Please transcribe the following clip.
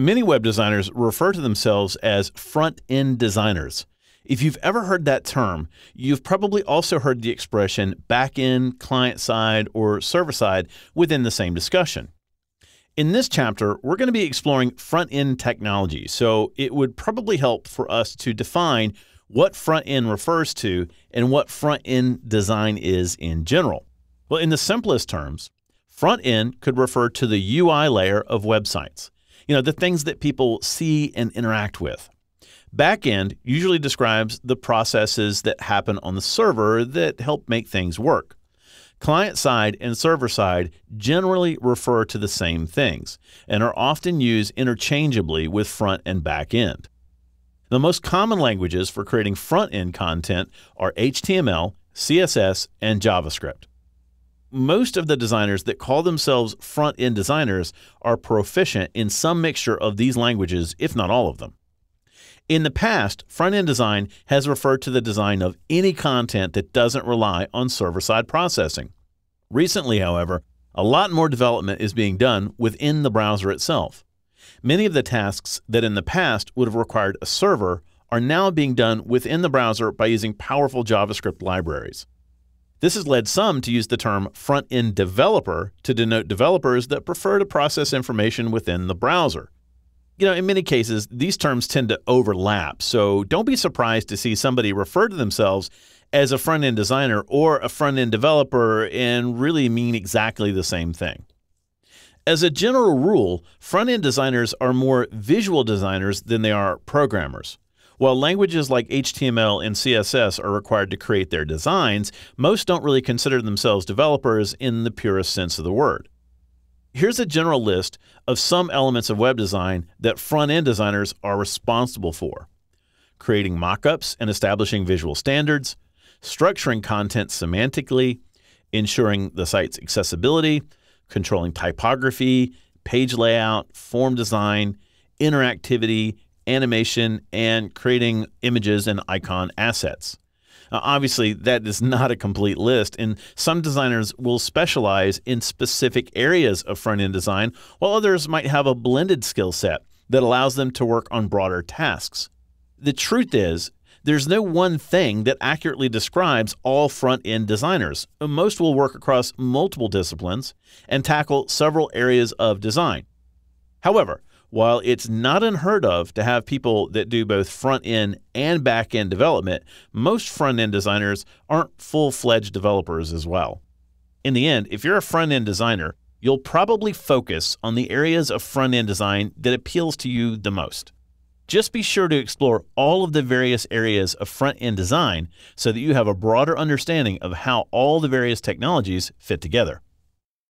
Many web designers refer to themselves as front end designers. If you've ever heard that term, you've probably also heard the expression back end, client side, or server side within the same discussion. In this chapter, we're going to be exploring front end technology, so it would probably help for us to define what front end refers to and what front end design is in general. Well, in the simplest terms, front end could refer to the UI layer of websites, you know, the things that people see and interact with. Backend usually describes the processes that happen on the server that help make things work. Client side and server side generally refer to the same things and are often used interchangeably with front and back end. The most common languages for creating front end content are HTML, CSS, and JavaScript. Most of the designers that call themselves front end designers are proficient in some mixture of these languages, if not all of them. In the past, front end design has referred to the design of any content that doesn't rely on server side processing. Recently, however, a lot more development is being done within the browser itself. Many of the tasks that in the past would have required a server are now being done within the browser by using powerful JavaScript libraries. This has led some to use the term front end developer to denote developers that prefer to process information within the browser you know, in many cases, these terms tend to overlap. So don't be surprised to see somebody refer to themselves as a front end designer or a front end developer and really mean exactly the same thing. As a general rule, front end designers are more visual designers than they are programmers. While languages like HTML and CSS are required to create their designs, most don't really consider themselves developers in the purest sense of the word. Here's a general list of some elements of web design that front end designers are responsible for creating mockups and establishing visual standards, structuring content semantically, ensuring the site's accessibility, controlling typography, page layout, form design, interactivity, animation, and creating images and icon assets. Uh, obviously, that is not a complete list, and some designers will specialize in specific areas of front end design, while others might have a blended skill set that allows them to work on broader tasks. The truth is, there's no one thing that accurately describes all front end designers. Most will work across multiple disciplines and tackle several areas of design. However, while it's not unheard of to have people that do both front end and back end development, most front end designers aren't full fledged developers as well. In the end, if you're a front end designer, you'll probably focus on the areas of front end design that appeals to you the most. Just be sure to explore all of the various areas of front end design so that you have a broader understanding of how all the various technologies fit together.